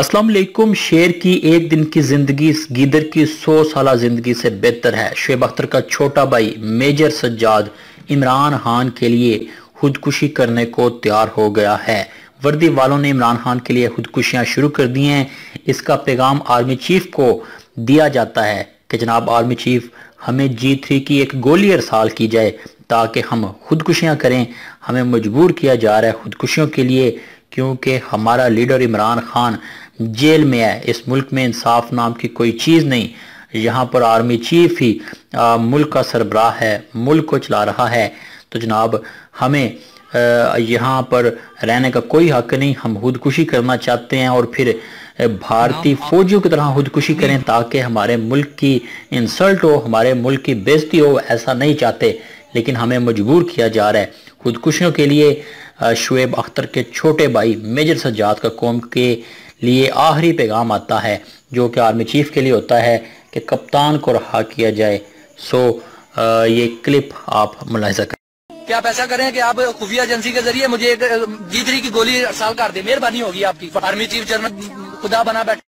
السلام علیکم، شیر کی ایک دن کی زندگی گیدر کی سو سالہ زندگی سے بہتر ہے۔ شعیب اختر کا چھوٹا بھائی میجر سجاد عمران خان کے لیے خودکشی کرنے کو تیار ہو گیا ہے۔ وردی والوں نے عمران خان کے لیے خودکشیاں شروع کر دی ہیں۔ اس کا پیغام آرمی چیف کو دیا جاتا ہے کہ جناب آرمی چیف، ہمیں جی تھری کی ایک گولی ارسال کی جائے تاکہ ہم خودکشیاں کریں۔ ہمیں مجبور کیا جا رہا ہے خودکشیوں کے لیے، کیونکہ ہمارا لیڈر عمران خان جیل میں ہے۔ اس ملک میں انصاف نام کی کوئی چیز نہیں۔ یہاں پر آرمی چیف ہی ملک کا سربراہ ہے ملک کو چلا رہا ہے۔ تو جناب ہمیں یہاں پر رہنے کا کوئی حق نہیں۔ ہم خودکشی کرنا چاہتے ہیں اور پھر بھارتی فوجیوں کی طرح خودکشی کریں تاکہ ہمارے ملک کی انسلٹ ہو ہمارے ملک کی بیزتی ہو ایسا نہیں چاہتے۔ لیکن ہمیں مجبور کیا جا رہا ہے۔ خودکشیوں کے لیے شعیب اختر کے چھوٹے بھائی میجر سجاد کا قوم کے لیے آخری پیغام آتا ہے، جو کہ آرمی چیف کے لیے ہوتا ہے کہ کپتان کو رہا کیا جائے۔ سو یہ کلپ آپ ملاحظہ کریں۔ کیا آپ ایسا کریں کہ آپ خفیہ ایجنسی کے ذریعے مجھے ایک جیتری کی گولی ارسال کر دیں؟ مہربانی ہوگی آپ کی۔ آرمی چیف جنرل خدا بنا بیٹھے۔